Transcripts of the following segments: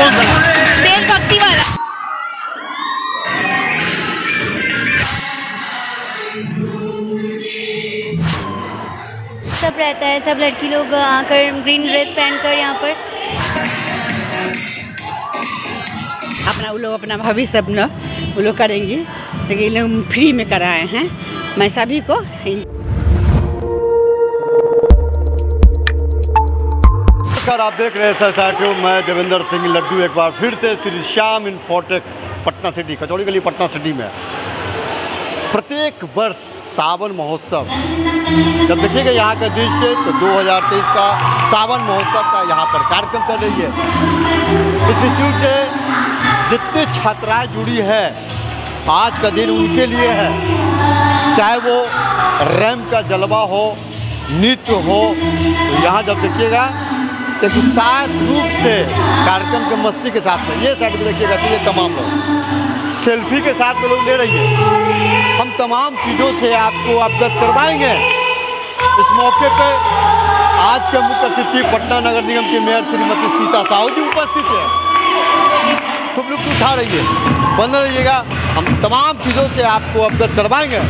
कौन सा देशभक्ति वाला सब रहता है सब लड़की लोग आकर ग्रीन ड्रेस पहनकर यहाँ पर। अपना वो लोग अपना भविष्य अपना वो लोग करेंगी लेकिन लोग फ्री में कराए हैं। मैं सभी को नमस्कार, आप देख रहे हैं एस मैं देवेंद्र सिंह लड्डू एक बार फिर से Shri Shyam infotech Patna city, Kachori Gali Patna city में। प्रत्येक वर्ष सावन महोत्सव, जब देखिएगा यहाँ का दृश्य तो 2023 का सावन महोत्सव का यहाँ पर कार्यक्रम चल रही है। इस इंस्टीट्यूट से जितनी छात्राएँ जुड़ी है, आज का दिन उनके लिए है। चाहे वो रैम का जलवा हो नृत्य हो तो यहाँ जब देखिएगा एक उत्साहित रूप से कार्यक्रम के मस्ती के साथ में, ये साइड में देखिएगा तो ये तमाम लोग। सेल्फी के साथ में लोग ले रही है। हम तमाम चीज़ों से आपको अवगत करवाएँगे। इस मौके पे आज के मुख्य अतिथि पटना नगर निगम की मेयर श्रीमती सीता साहू जी उपस्थित है। खूब लुत्फ उठा रही है। बन रहिएगा। हम तमाम चीज़ों से आपको अवगत करवाएँगे।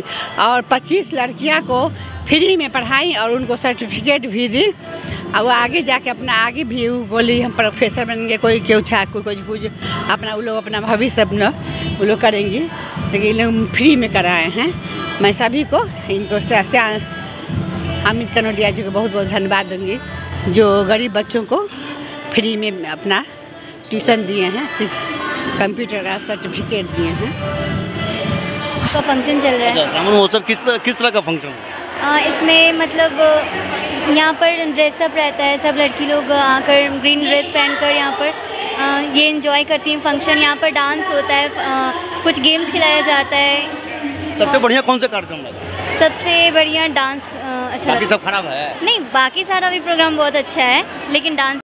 हुई और 25 लड़कियाँ को फ्री में पढ़ाई और उनको सर्टिफिकेट भी दी। और वो आगे जाके अपना आगे भी बोली, हम प्रोफेसर बनेंगे, कोई क्यों छा, कोई कुछ कुछ अपना वो लोग अपना भविष्य अपना वो लोग करेंगी। लेकिन ये लोग फ्री में कराए हैं। मैं सभी को इनको हामिद कनौडिया जी को बहुत बहुत धन्यवाद दूँगी, जो गरीब बच्चों को फ्री में अपना ट्यूशन दिए हैं, सिक्स, कंप्यूटर का सर्टिफिकेट दिए हैं। का फ़ंक्शन चल रहा है। अच्छा सावन महोत्सव किस तरह किस तरह का फ़ंक्शन है इसमें मतलब यहाँ पर ड्रेसअप रहता है सब लड़की लोग आकर ग्रीन ड्रेस पहनकर यहाँ पर अ, ये इंजॉय करती हैं फ़ंक्शन यहाँ पर डांस होता है अ, कुछ गेम्स खिलाया जाता है। सबसे बढ़िया कौन सा कार्यक्रम लगा सबसे बढ़िया डांस अच्छा बाकी सब खराब है। नहीं बाकी सारा भी प्रोग्राम बहुत अच्छा है लेकिन डांस